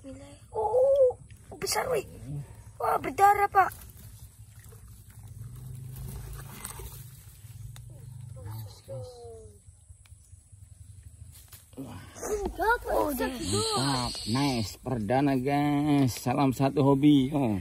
Bismillah. Oh, oh, besar weh. Wah, berdarah, Pak. Oh. Mantap, nice, perdana guys. Salam satu hobi. Oh.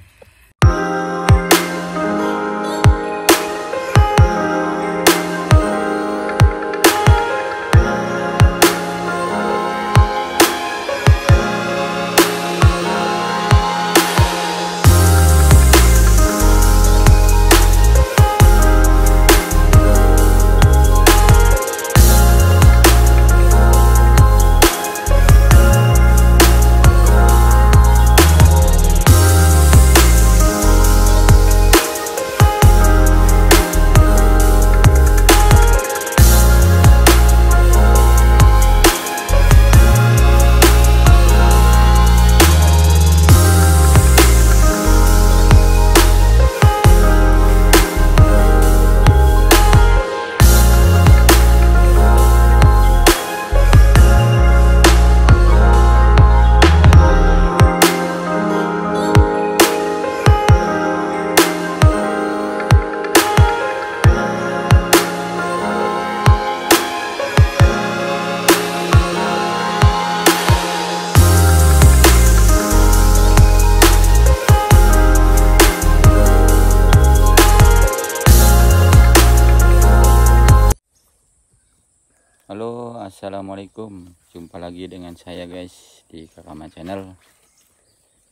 Halo, assalamualaikum. Jumpa lagi dengan saya guys di Kakama Channel.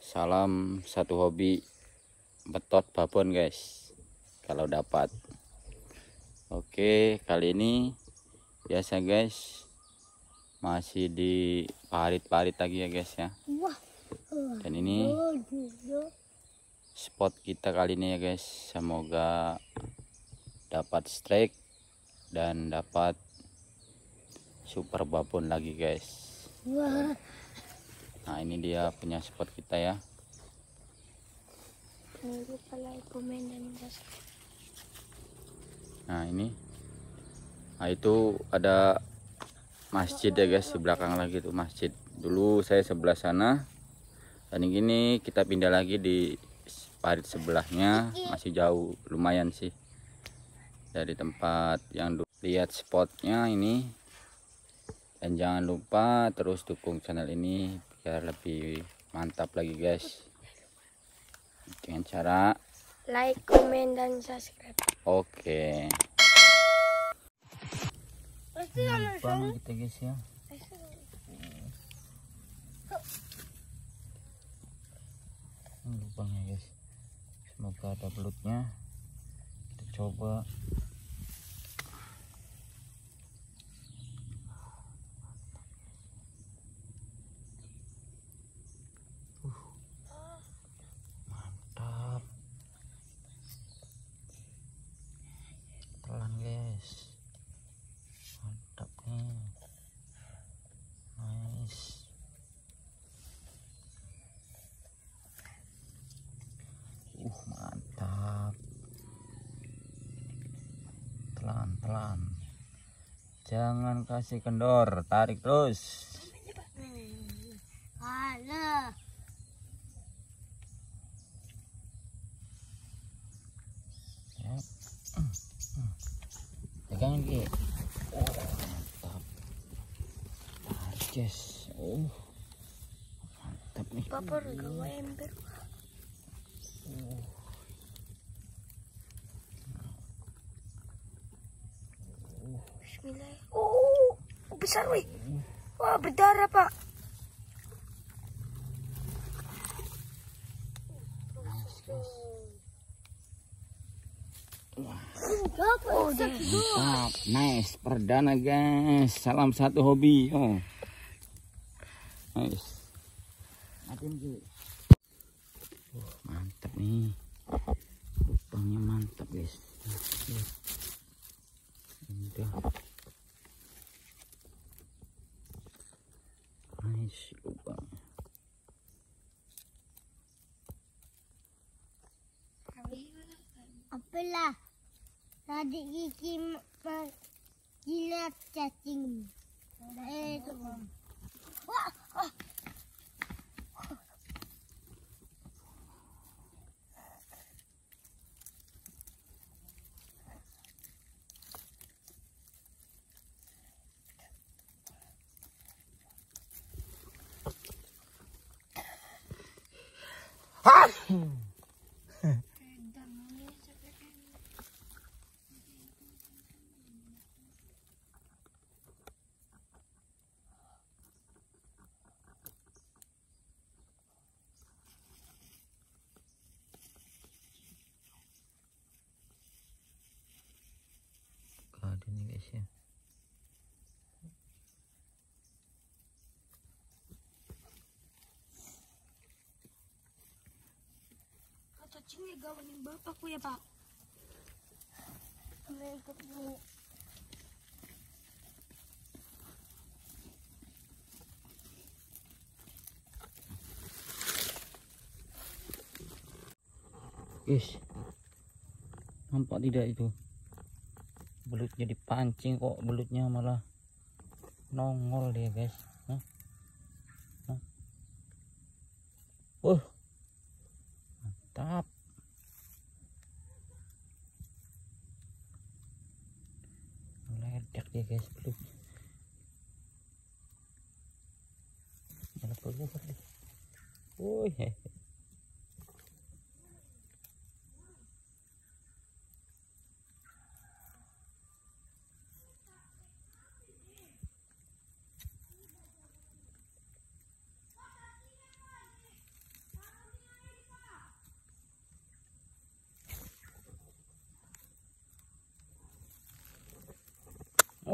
Salam satu hobi betot babon guys. Kalau dapat. Oke, kali ini biasa guys masih di parit-parit lagi ya guys ya. Dan ini spot kita kali ini ya guys. Semoga dapat strike dan dapat super babon lagi guys. Wah. Nah ini dia punya spot kita ya. Nah ini. Nah itu ada masjid ya guys di belakang lagi tuh masjid. Dulu saya sebelah sana. Dan ini kita pindah lagi di parit sebelahnya masih jauh lumayan sih dari tempat yang lihat spotnya ini dan jangan lupa terus dukung channel ini biar lebih mantap lagi guys. Dengan cara Like, komen, dan subscribe. oke. Bang kita guys ya. Lubangnya guys. Semoga ada belutnya kita coba Uh, mantap pelan guys mantap nih nice uh mantap pelan pelan. Jangan kasih kendor tarik terus. Ya. Pegangan Ki. oh mantap. Tarik guys oh mantap nih. Papa gawa ember. Bismillah. Oh, besar weh. Wah, berdarah, Pak. Oh. Mantap, nice, perdana guys. Salam satu hobi. Oh. Nice. Oh, mantap nih. Lubangnya mantap guys. Tadi iki jilat cacing. Eh, wah, wah. Hmm. Nih guys ya. Cacingnya gawanin bapakku ya pak. Mereka bu. Guys. Nampak tidak itu? Belutnya dipancing kok belutnya malah nongol dia guys. Hah? Hah? Uh. Mantap. Meledak dia guys belutnya. Malah keluar dia. Woi, hehe.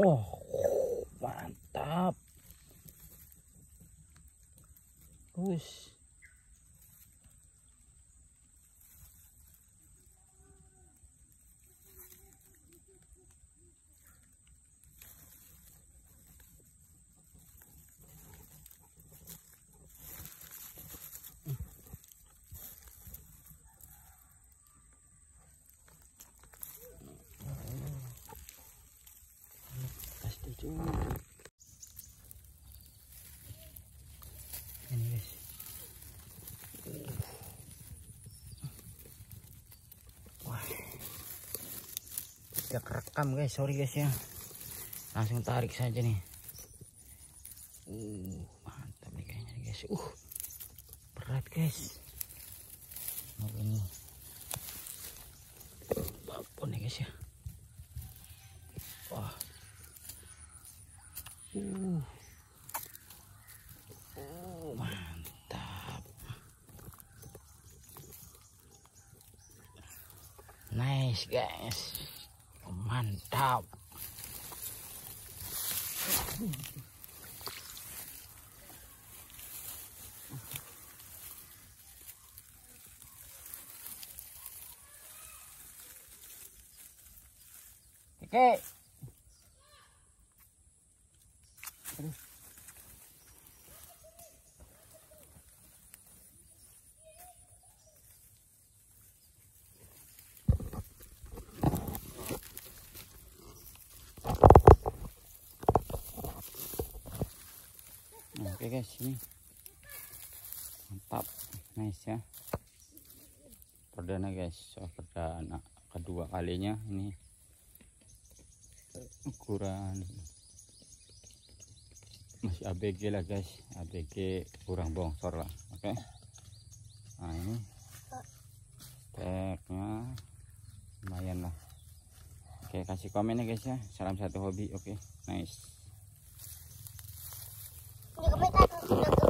Oh, mantap. Wus. Pasti juga. Ini guys. Wah. Tidak rekam guys, sorry guys ya. Langsung tarik saja nih. Uh, mantap nih kayaknya guys. Uh. Berat guys. Ini. Apa nih guys ya? Wah. Uh. Uh, mantap. Nice guys. Mantap. Oke. Oke guys, ini mantap, nice ya. Perdana guys, so, perdana kedua kalinya ini ukuran masih ABG lah guys, ABG kurang bongsor lah, oke. Nah ini teknya lumayan lah. Oke kasih komen ya guys ya, salam satu hobi, oke, nice. Thank you.